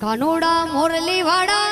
કાનોડા મોરલી વાડા